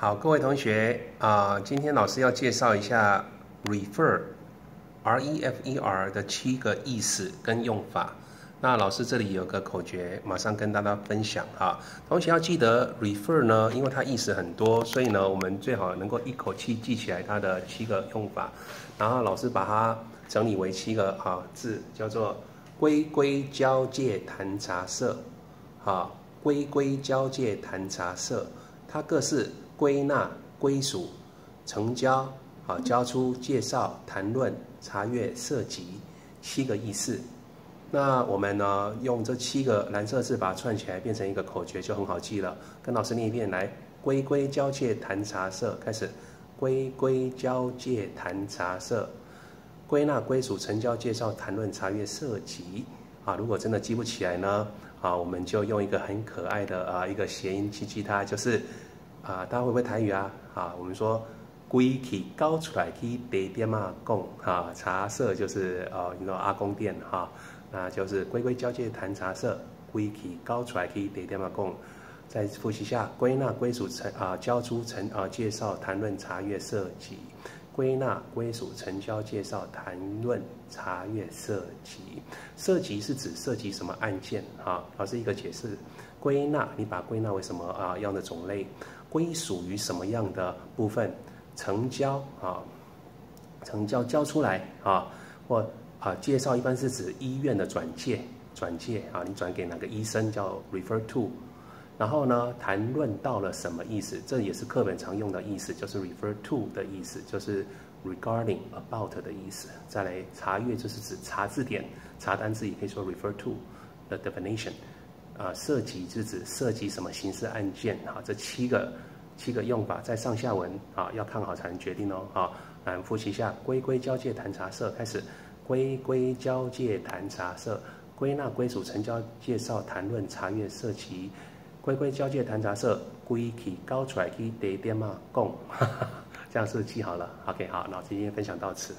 好，各位同学啊，今天老师要介绍一下 refer，r e f e r 的七个意思跟用法。那老师这里有个口诀，马上跟大家分享哈。同学要记得 refer 呢，因为它意思很多，所以呢，我们最好能够一口气记起来它的七个用法。然后老师把它整理为七个啊字，叫做归归交界谈茶色，哈，归归交界谈茶色，它各是。归纳、归属、成交、好交出、介绍、谈论、查阅、涉及七个意思。那我们呢，用这七个蓝色字把它串起来，变成一个口诀，就很好记了。跟老师念一遍，来：归归交界谈茶色，开始。归归交界谈茶色，归纳、归属、成交、介绍、谈论、查阅、涉及。啊，如果真的记不起来呢，啊，我们就用一个很可爱的啊一个谐音去记它，就是。啊，大家会不会台语啊？啊，我们说归去高出来去北店嘛供哈茶社就是呃，你说阿公店哈，那就是归归交界谈茶社，归去高出来去北店嘛供。再复习下，归纳归属成啊，交出成啊，介绍谈论查阅涉及，归纳归属成交介绍谈论查阅涉及，涉及是指涉及什么案件哈？老师一个解释，归纳你把归纳为什么啊样的种类？归属于什么样的部分？成交啊，成交交出来啊，或啊介绍一般是指医院的转介，转介啊，你转给哪个医生叫 refer to。然后呢，谈论到了什么意思？这也是课本常用的意思，就是 refer to 的意思，就是 regarding about 的意思。再来查阅，就是指查字典、查单字，也可以说 refer to the definition。啊，涉及是指涉及什么刑事案件？哈，这七个七个用法在上下文啊，要看好才能决定哦。好，来复习一下：归归交界谈茶色，开始。归归交界谈茶色，归纳归属成交介绍谈论查阅涉及。归归交界谈茶色，归去高出来去得点嘛共，这样是记好了。OK，好，那今天分享到此。